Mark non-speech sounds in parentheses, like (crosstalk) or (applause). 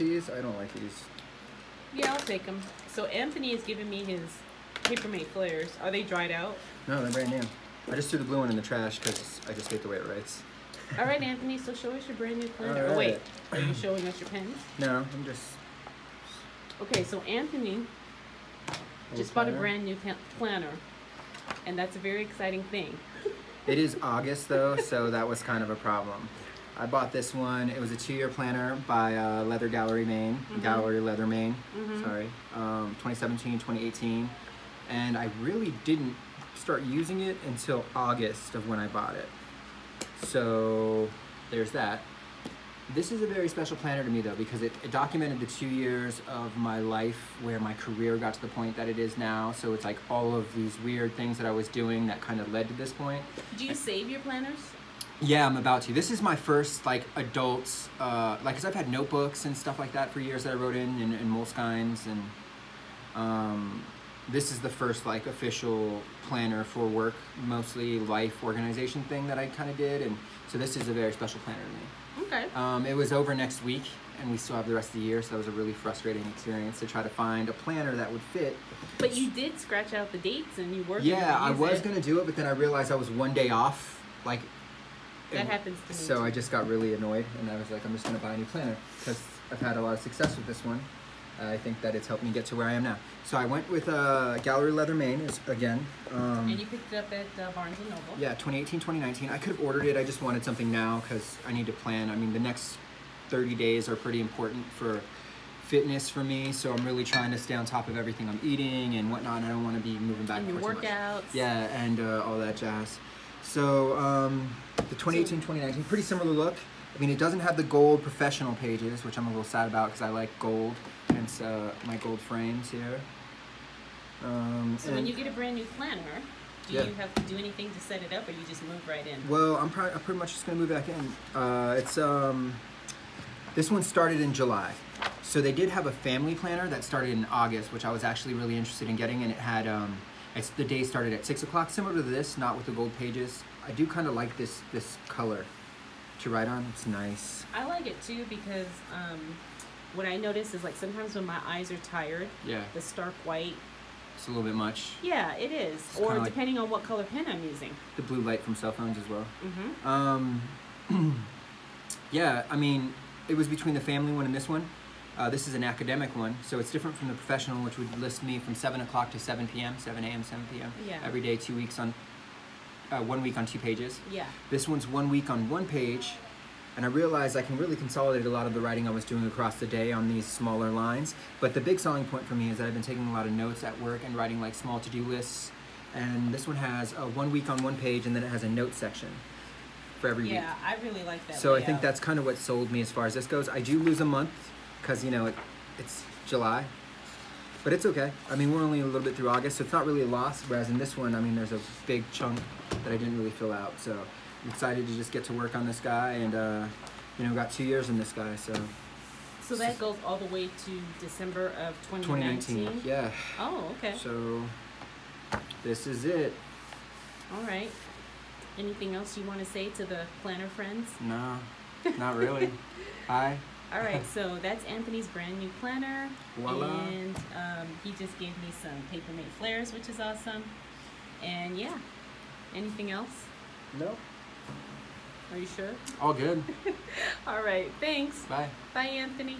these? I don't like these. Yeah, I'll take them. So Anthony is giving me his Papermate Flairs. Are they dried out? No, they're brand new. I just threw the blue one in the trash because I just hate the way it writes. All right, Anthony. So show us your brand new planner. All Oh wait, are you showing us your pens? No, I'm just. Okay, so Anthony just Little bought a brand new planner, and that's a very exciting thing. It is August though, so that was kind of a problem. I bought this one. It was a two-year planner by uh, Leather Gallery Maine, Mhm. Gallery Leather Maine. Mhm. Sorry, um, 2017, 2018, and I really didn't start using it until August of when I bought it. So there's that. This is a very special planner to me though because it, it documented the two years of my life where my career got to the point that it is now. So it's like all of these weird things that I was doing that kind of led to this point. Do you save your planners? Yeah, I'm about to. This is my first like adult, uh, like, cause I've had notebooks and stuff like that for years that I wrote in and, and Moleskines and, um, this is the first like official planner for work, mostly life organization thing that I kind of did, and so this is a very special planner to me. Okay. Um, it was over next week, and we still have the rest of the year, so that was a really frustrating experience to try to find a planner that would fit. But you did scratch out the dates and you worked. Yeah, I was it. gonna do it, but then I realized I was one day off, like. That happens to me. So. I just got really annoyed, and I was like, I'm just gonna buy a new planner because I've had a lot of success with this one. I think that it's helped me get to where I am now. So I went with uh, Gallery Leather Maine is again. Um, And you picked it up at uh, Barnes and Noble. yeah, 2018, 2019. I could have ordered it. I just wanted something now because I need to plan. I mean, the next 30 days are pretty important for fitness for me. So I'm really trying to stay on top of everything I'm eating and whatnot. And I don't want to be moving back And your forth workouts. Yeah, and uh, all that jazz. So um, the 2018, 2019, pretty similar look. I mean, it doesn't have the gold professional pages, which I'm a little sad about because I like gold, hence uh, my gold frames here. Um, So when you get a brand new planner, do Yeah. you have to do anything to set it up, or you just move right in? Well, I'm, probably, I'm pretty much just gonna move back in. Uh, it's um, this one started in July, so they did have a family planner that started in August, which I was actually really interested in getting, and it had um, it's the day started at six o'clock, similar to this, not with the gold pages. I do kind of like this this color to write on. It's nice. I like it too because um, what I notice is like sometimes when my eyes are tired, Yeah, the stark white. it's a little bit much. Yeah, it is. It's or kinda like- depending on what color pen I'm using. The blue light from cell phones as well. Mm-hmm. Um, (clears throat) yeah, I mean, it was between the family one and this one. Uh, this is an academic one, so it's different from the professional, which would list me from 7 o'clock to 7 p.m., 7 a.m., 7 p.m. Yeah. Every day, two weeks on, uh, one week on two pages. Yeah. This one's one week on one page, and I realized I can really consolidate a lot of the writing I was doing across the day on these smaller lines. But the big selling point for me is that I've been taking a lot of notes at work and writing like small to-do lists. And this one has a one week on one page, and then it has a note section for every week. Yeah, I really like that. So I think that's kind of what sold me as far as this goes. I do lose a month because you know it, it's July, but it's okay. I mean, we're only a little bit through August, so it's not really a loss. Whereas in this one, I mean, there's a big chunk that I didn't really fill out. So I'm excited to just get to work on this guy, and uh, you know, got two years in this guy, so So that goes all the way to December of 2019. 2019. Yeah. Oh, okay. So this is it. All right. Anything else you want to say to the planner friends? No, (laughs) not really. Hi. All right, so that's Anthony's brand new planner. Voila. And um, he just gave me some Papermate Flairs, which is awesome. And yeah, anything else? No. Are you sure? All good. (laughs) All right, thanks. Bye. Bye, Anthony.